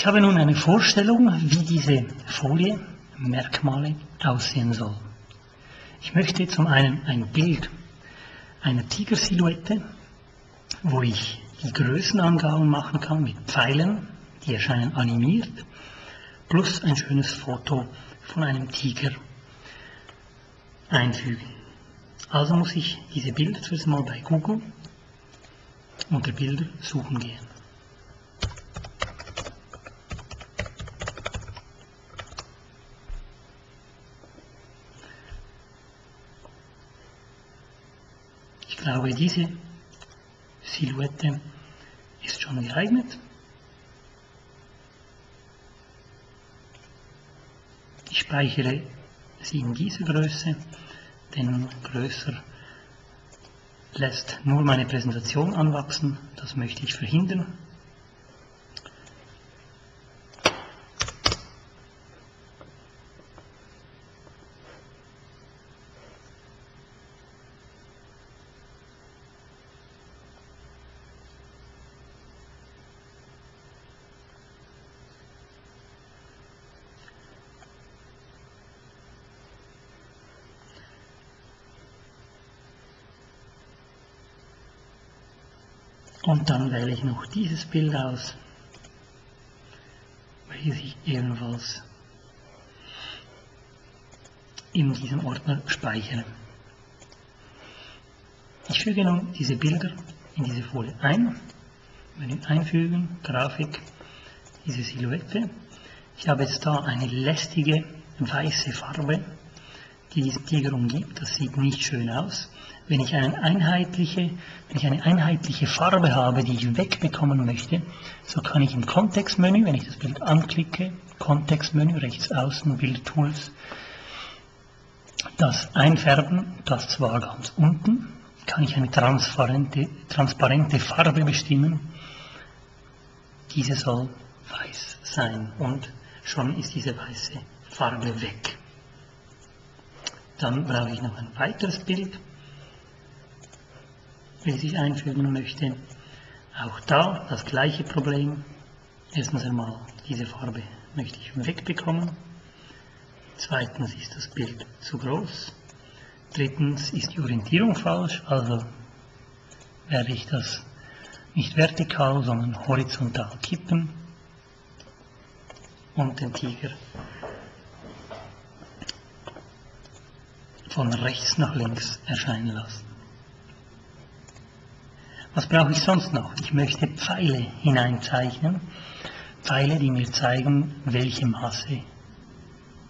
Ich habe nun eine Vorstellung, wie diese Folie Merkmale aussehen soll. Ich möchte zum einen ein Bild einer Tigersilhouette, wo ich die Größenangaben machen kann mit Pfeilen, die erscheinen animiert, plus ein schönes Foto von einem Tiger einfügen. Also muss ich diese Bilder zuerst mal bei Google unter Bilder suchen gehen. Glaube, diese Silhouette ist schon geeignet. Ich speichere sie in dieser Größe, denn größer lässt nur meine Präsentation anwachsen. Das möchte ich verhindern. Und dann wähle ich noch dieses Bild aus, welches ich ebenfalls in diesem Ordner speichere. Ich füge nun diese Bilder in diese Folie ein, Menü einfügen, Grafik, diese Silhouette. Ich habe jetzt da eine lästige weiße Farbe, die diesen Tiger umgibt. Das sieht nicht schön aus. Wenn ich, eine einheitliche, wenn ich eine einheitliche Farbe habe, die ich wegbekommen möchte, so kann ich im Kontextmenü, wenn ich das Bild anklicke, Kontextmenü, rechts außen, Bildtools, das einfärben, das zwar ganz unten, kann ich eine transparente, transparente Farbe bestimmen. Diese soll weiß sein und schon ist diese weiße Farbe weg. Dann brauche ich noch ein weiteres Bild welches ich einfügen möchte. Auch da das gleiche Problem. Erstens einmal, diese Farbe möchte ich wegbekommen. Zweitens ist das Bild zu groß. Drittens ist die Orientierung falsch, also werde ich das nicht vertikal, sondern horizontal kippen und den Tiger von rechts nach links erscheinen lassen. Was brauche ich sonst noch? Ich möchte Pfeile hineinzeichnen. Pfeile, die mir zeigen, welche Masse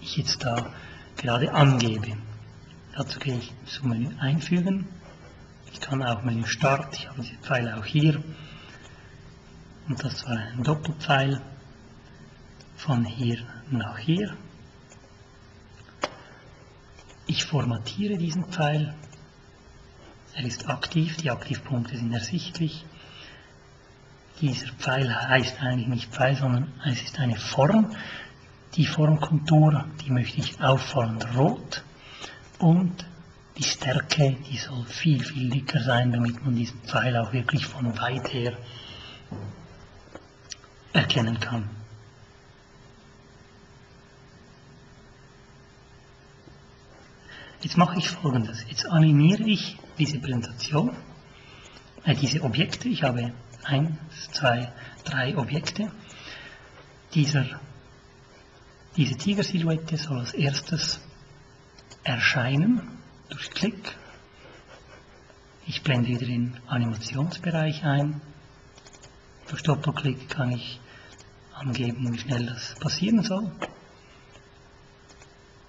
ich jetzt da gerade angebe. Dazu gehe ich zum Menü Einfügen. Ich kann auch Menü Start, ich habe diese Pfeile auch hier. Und das war ein Doppelpfeil von hier nach hier. Ich formatiere diesen Pfeil er ist aktiv, die Aktivpunkte sind ersichtlich. Dieser Pfeil heißt eigentlich nicht Pfeil, sondern es ist eine Form. Die Formkontur, die möchte ich auffallend rot und die Stärke, die soll viel, viel dicker sein, damit man diesen Pfeil auch wirklich von weit her erkennen kann. Jetzt mache ich folgendes. Jetzt animiere ich diese Präsentation, äh, diese Objekte. Ich habe eins, zwei, drei Objekte. Dieser, diese Tigersilhouette soll als erstes erscheinen durch Klick. Ich blende wieder den Animationsbereich ein. Durch Doppelklick kann ich angeben, wie schnell das passieren soll.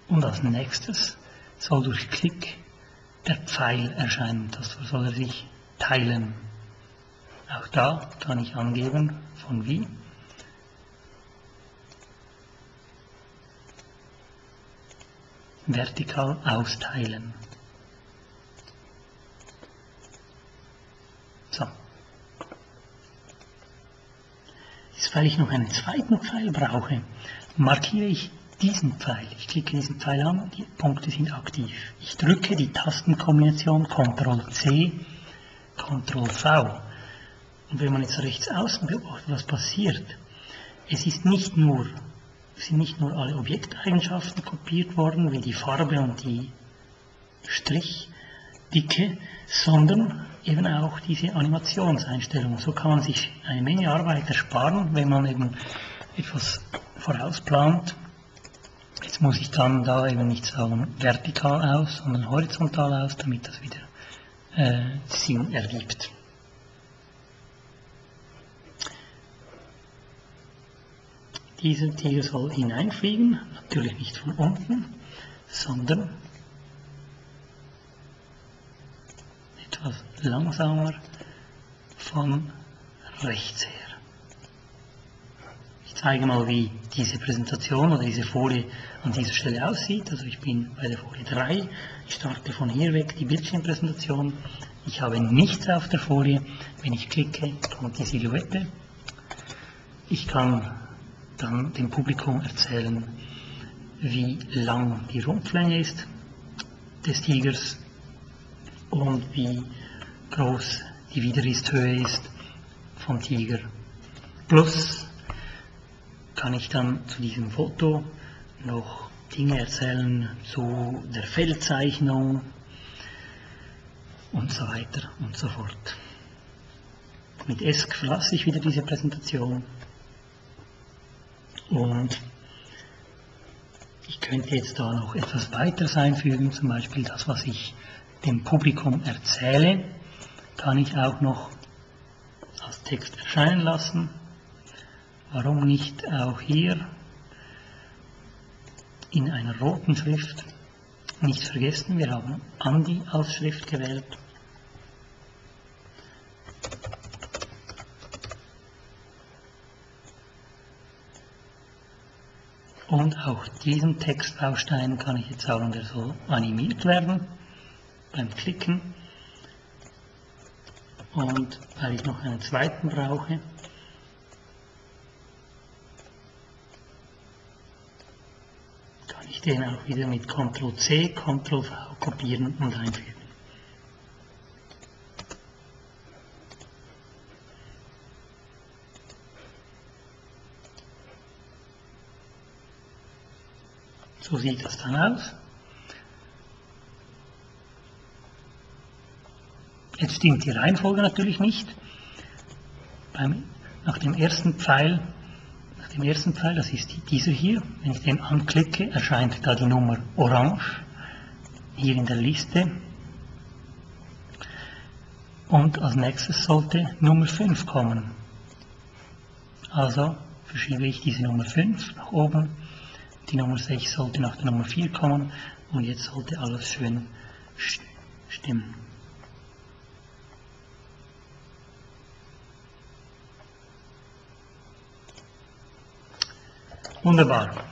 Und als nächstes soll durch Klick der Pfeil erscheinen. Das soll er sich teilen. Auch da kann ich angeben, von wie. Vertikal austeilen. So. Jetzt, weil ich noch einen zweiten Pfeil brauche, markiere ich diesen Pfeil, ich klicke diesen Pfeil an, die Punkte sind aktiv. Ich drücke die Tastenkombination Ctrl C, Ctrl V. Und wenn man jetzt rechts außen beobachtet, was passiert, es ist nicht nur, sind nicht nur alle Objekteigenschaften kopiert worden, wie die Farbe und die Strichdicke, sondern eben auch diese Animationseinstellungen. So kann man sich eine Menge Arbeit ersparen, wenn man eben etwas vorausplant. Jetzt muss ich dann da eben nicht sagen vertikal aus, sondern horizontal aus, damit das wieder äh, Sinn ergibt. Dieser Tiger soll hineinfliegen, natürlich nicht von unten, sondern etwas langsamer von rechts her. Ich zeige mal, wie diese Präsentation oder diese Folie an dieser Stelle aussieht. Also ich bin bei der Folie 3, ich starte von hier weg die Bildschirmpräsentation. Ich habe nichts auf der Folie. Wenn ich klicke, kommt die Silhouette. Ich kann dann dem Publikum erzählen, wie lang die Rumpflänge ist des Tigers und wie groß die Widerristhöhe ist vom Tiger. Plus kann ich dann zu diesem Foto noch Dinge erzählen zu der Feldzeichnung und so weiter und so fort. Mit ESC verlasse ich wieder diese Präsentation und ich könnte jetzt da noch etwas weiteres einfügen, zum Beispiel das, was ich dem Publikum erzähle, kann ich auch noch als Text erscheinen lassen. Warum nicht auch hier in einer roten Schrift? Nicht vergessen, wir haben Andi als Schrift gewählt. Und auch diesen Textbaustein kann ich jetzt sagen, der soll animiert werden beim Klicken. Und weil ich noch einen zweiten brauche, kann ich den auch wieder mit Ctrl C, Ctrl V kopieren und einfügen. So sieht das dann aus. Jetzt stimmt die Reihenfolge natürlich nicht. Beim, nach dem ersten Pfeil, dem ersten Pfeil, das ist dieser hier, wenn ich den anklicke, erscheint da die Nummer orange, hier in der Liste. Und als nächstes sollte Nummer 5 kommen. Also verschiebe ich diese Nummer 5 nach oben die Nummer 6 sollte nach der Nummer 4 kommen und jetzt sollte alles schön stimmen. Wunderbar.